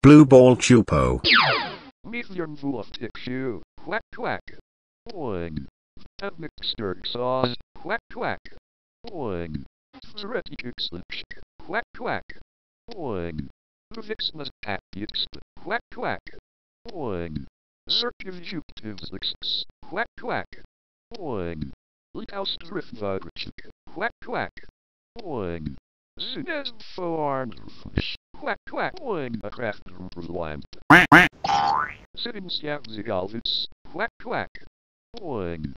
Blue ball Csupo. Medium full of tissue. Quack quack. Boing. Stirred sauce. Quack quack. Boing. Slipsh. Quack quack. Boing. Vixmas tactics. Quack quack. Boing. Circumjectives. Quack quack. Boing. Vibration. Quack quack. Boing. Zinez forearms. Quack quack. Boing. A craft lamp. Sitting scav zigalvits. Quack quack. Boing.